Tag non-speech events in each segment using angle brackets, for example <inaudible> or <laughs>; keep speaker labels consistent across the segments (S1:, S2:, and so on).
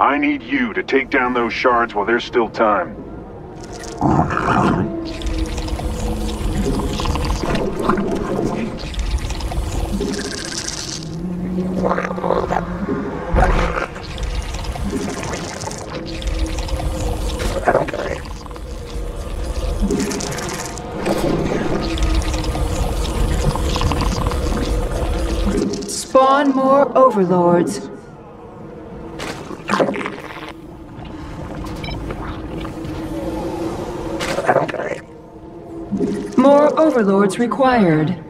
S1: I need you to take down those shards while there's still time.
S2: Spawn more overlords. More overlords required.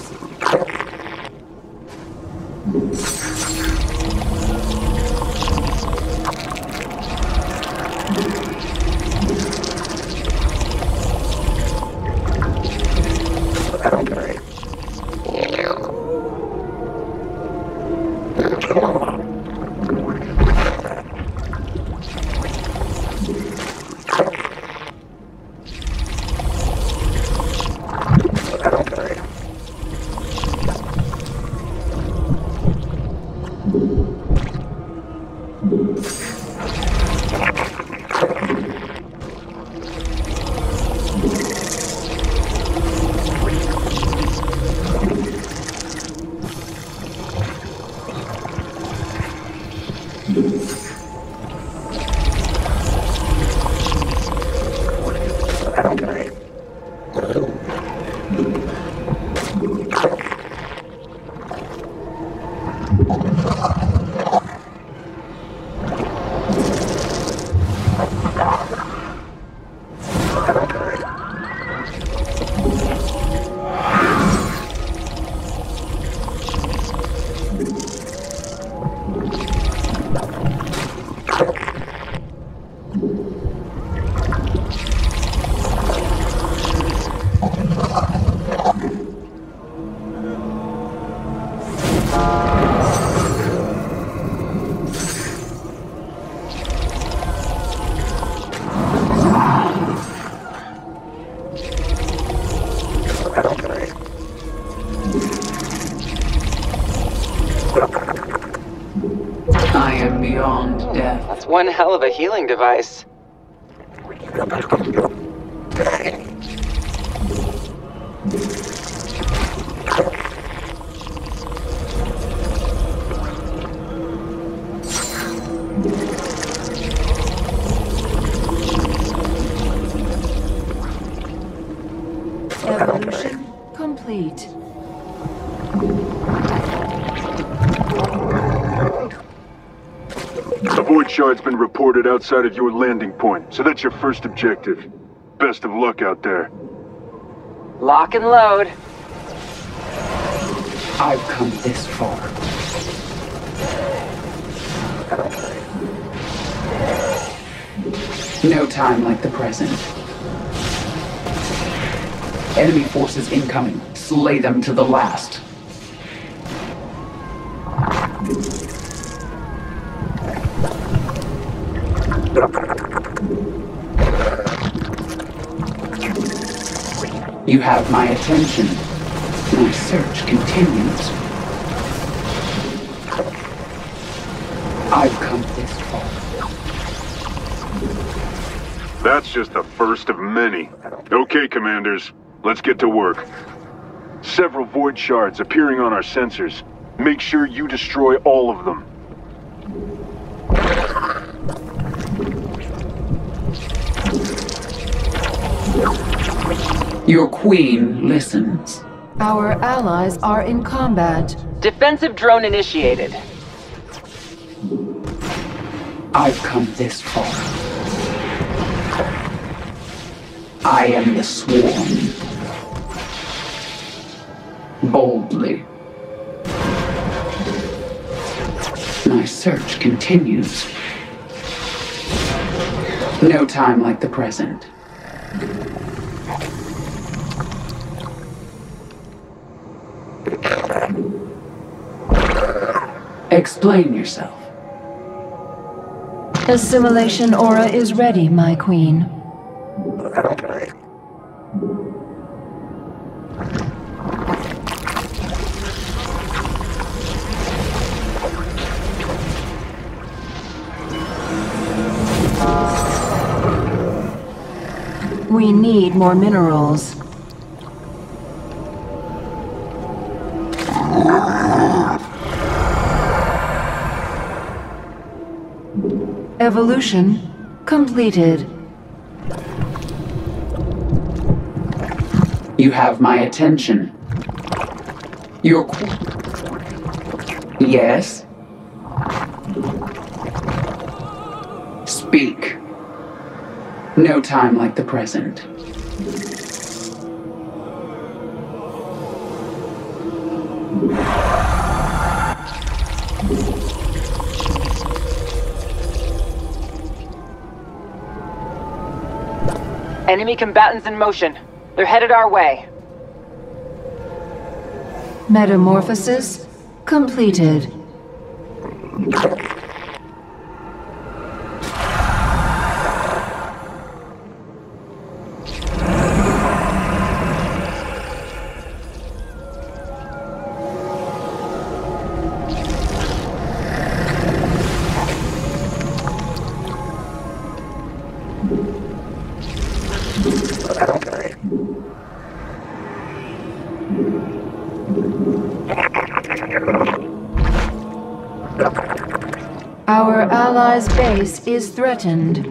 S3: One hell of a healing device.
S2: Evolution complete.
S1: Void shard's been reported outside of your landing point, so that's your first objective. Best of luck out there.
S3: Lock and load.
S4: I've come this far. No time like the present. Enemy forces incoming. Slay them to the last. You have my attention. My search continues. I've come this far.
S1: That's just the first of many. Okay, commanders, let's get to work. Several void shards appearing on our sensors. Make sure you destroy all of them.
S4: Your queen listens.
S2: Our allies are in combat.
S3: Defensive drone initiated.
S4: I've come this far. I am the swarm. Boldly. My search continues. No time like the present. Explain yourself.
S2: Assimilation aura is ready, my queen. We need more minerals. Evolution completed.
S4: You have my attention. Your Yes? Speak. No time like the present.
S3: Enemy combatants in motion. They're headed our way.
S2: Metamorphosis completed. Our allies' base is threatened.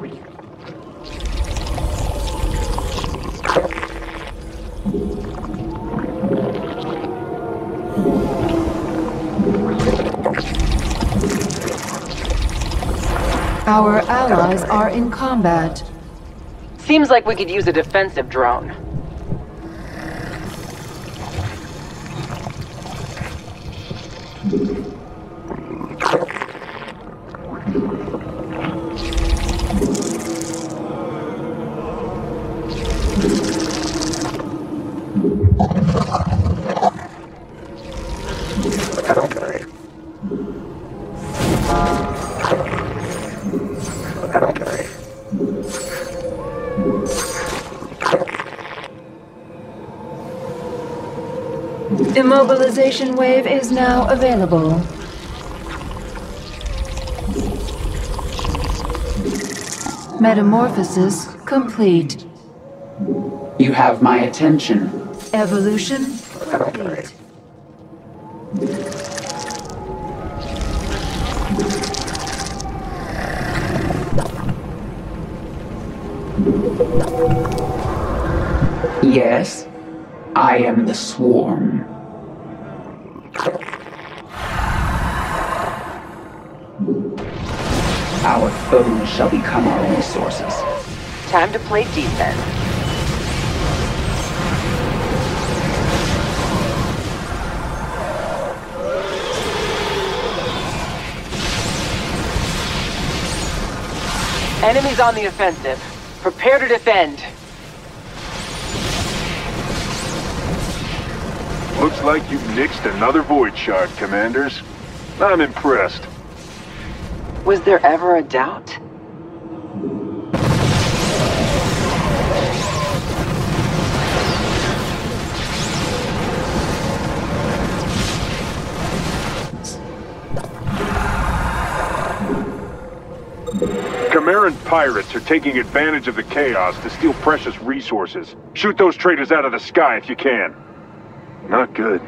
S2: Our allies are in combat.
S3: Seems like we could use a defensive drone.
S2: Immobilization wave is now available. Metamorphosis complete.
S4: You have my attention.
S2: Evolution complete.
S4: Yes? I am the swarm. Foes shall become our resources.
S3: Time to play defense. Enemies on the offensive. Prepare to defend.
S1: Looks like you've nixed another Void Shard, Commanders. I'm impressed.
S3: Was there ever a doubt?
S1: Camaran pirates are taking advantage of the chaos to steal precious resources. Shoot those traitors out of the sky if you can. Not good.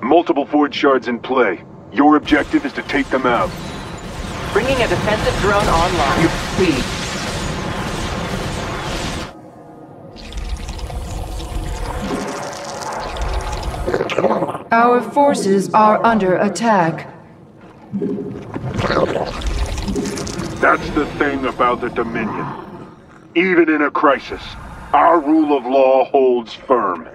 S1: Multiple Void Shards in play. Your objective is to take them out.
S3: Bringing a defensive drone online.
S4: You please.
S2: Our forces are under attack.
S1: That's the thing about the Dominion. Even in a crisis, our rule of law holds firm.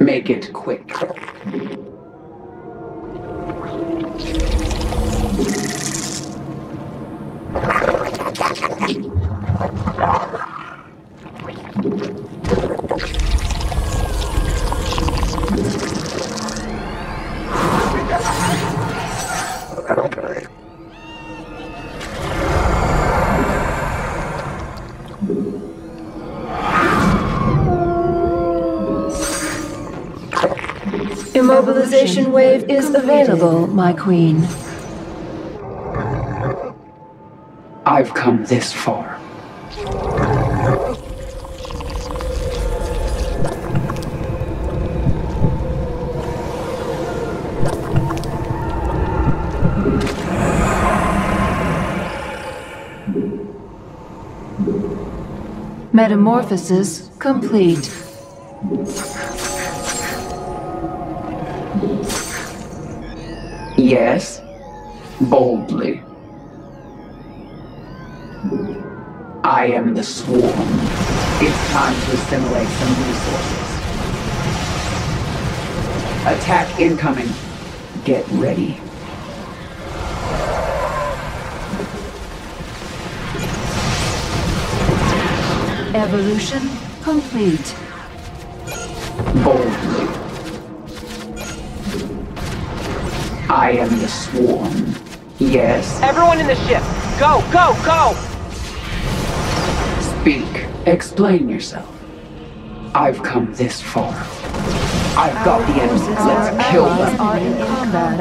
S4: Make it quick.
S2: Immobilization wave is available, my queen.
S4: I've come this far.
S2: Metamorphosis complete.
S4: Yes? Boldly. I am the Swarm. It's time to assimilate some resources. Attack incoming. Get ready.
S2: Evolution complete.
S4: Boldly. I am the Swarm. Yes?
S3: Everyone in the ship! Go, go, go!
S4: Speak. Explain yourself. I've come this far. I've got the enemy.
S2: Our
S4: Let's kill them.
S2: are in combat.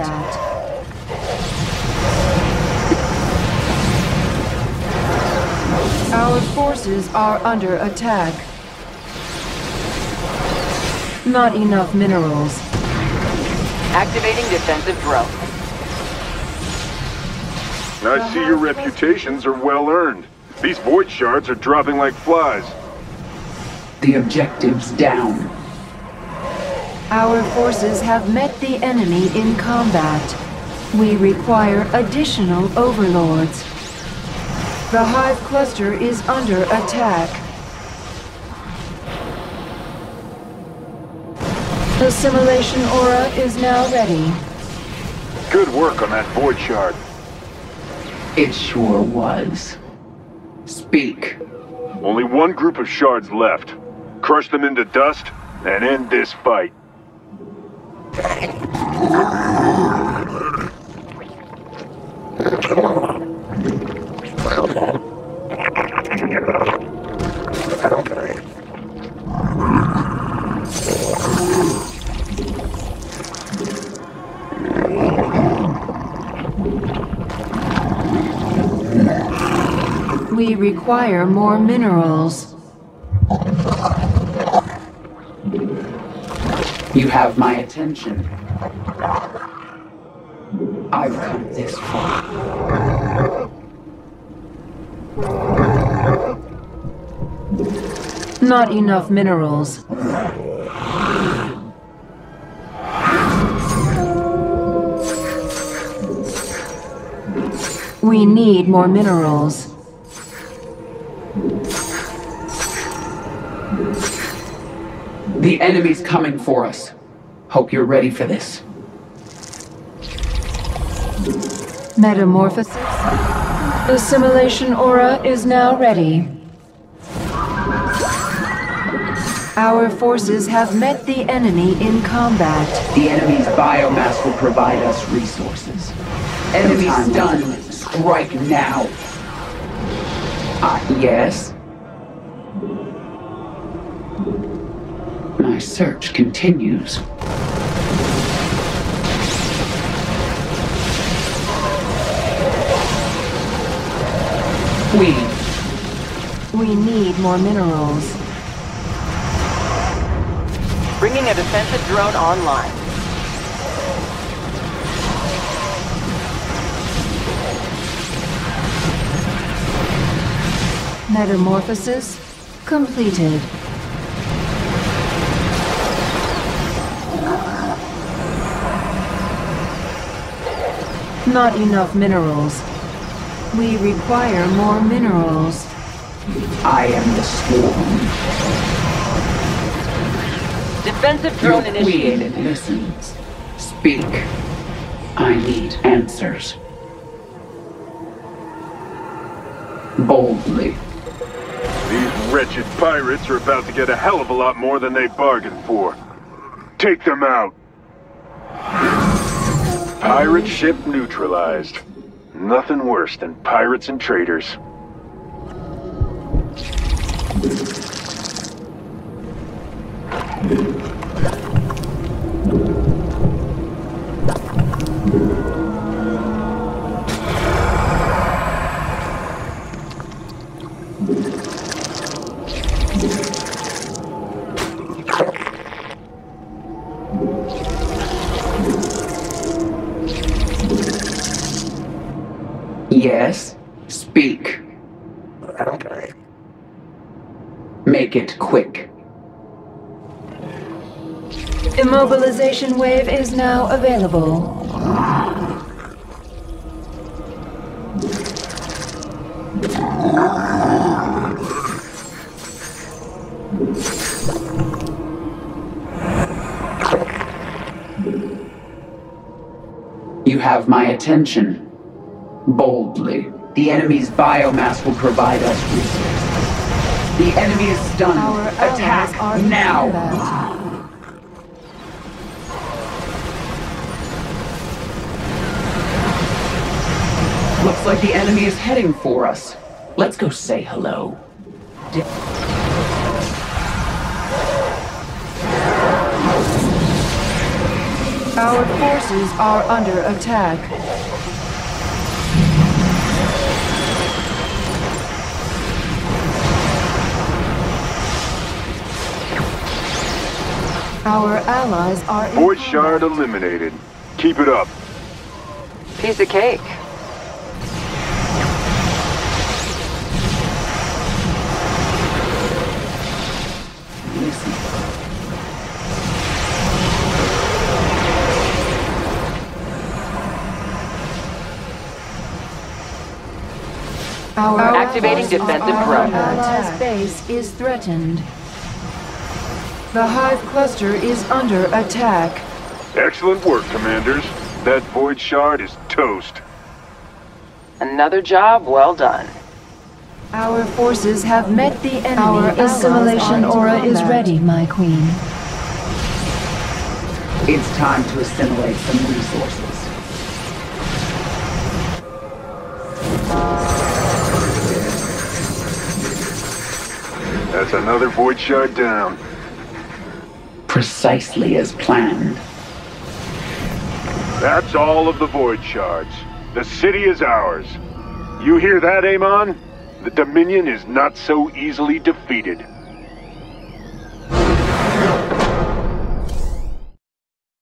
S2: Our forces are under attack. Not enough minerals.
S3: Activating defensive drone.
S1: I see your reputations are well earned. These void shards are dropping like flies.
S4: The objective's down.
S2: Our forces have met the enemy in combat. We require additional overlords. The Hive cluster is under attack. Assimilation aura is now ready.
S1: Good work on that void shard.
S4: It sure was. Speak.
S1: Only one group of shards left. Crush them into dust and end this fight. <laughs>
S2: We require more minerals.
S4: You have my attention. I've come this far.
S2: Not enough minerals. We need more minerals.
S4: The enemy's coming for us. Hope you're ready for this.
S2: Metamorphosis. Assimilation aura is now ready. Our forces have met the enemy in combat.
S4: The enemy's biomass will provide us resources. Enemy stunned. Strike now. Ah, yes? Search continues. Queen,
S2: We need more minerals.
S3: Bringing a defensive drone online.
S2: Metamorphosis completed. Not enough minerals. We require more minerals.
S4: I am the storm.
S3: Defensive drone
S4: Your
S3: initiated.
S4: queen listens. Speak. I need answers. Boldly.
S1: These wretched pirates are about to get a hell of a lot more than they bargained for. Take them out. Pirate ship neutralized. Nothing worse than pirates and traitors.
S4: Yes? Speak. Make it quick.
S2: Immobilization wave is now available.
S4: You have my attention. Boldly. The enemy's biomass will provide us resources. The enemy is stunned. Attack now! Looks like the enemy is heading for us. Let's go say hello.
S2: Our forces are under attack. Our allies are in
S1: Void shard eliminated. Keep it up.
S3: Piece of cake. Activating defensive
S2: are
S3: drone.
S2: Our base is threatened. The Hive cluster is under attack.
S1: Excellent work, Commanders. That Void Shard is toast.
S3: Another job well done.
S2: Our forces have met the enemy.
S5: Our assimilation
S2: are in
S5: aura is ready, my queen.
S4: It's time to assimilate some resources.
S1: That's another Void Shard down.
S4: Precisely as planned.
S1: That's all of the Void Shards. The city is ours. You hear that, Amon? The Dominion is not so easily defeated.